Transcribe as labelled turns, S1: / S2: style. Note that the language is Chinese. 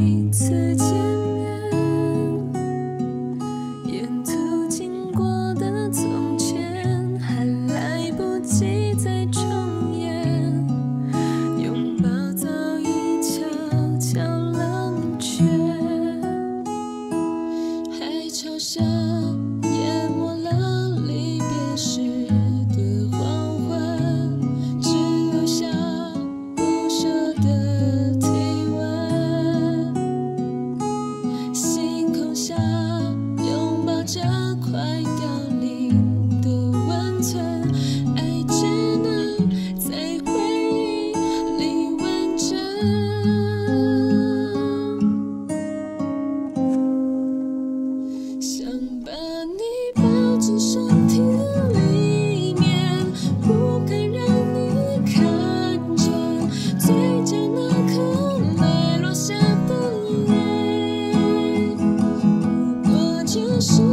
S1: 第一次见面沿途经过的从前还来不及再重演拥抱早已悄悄冷却海潮声 so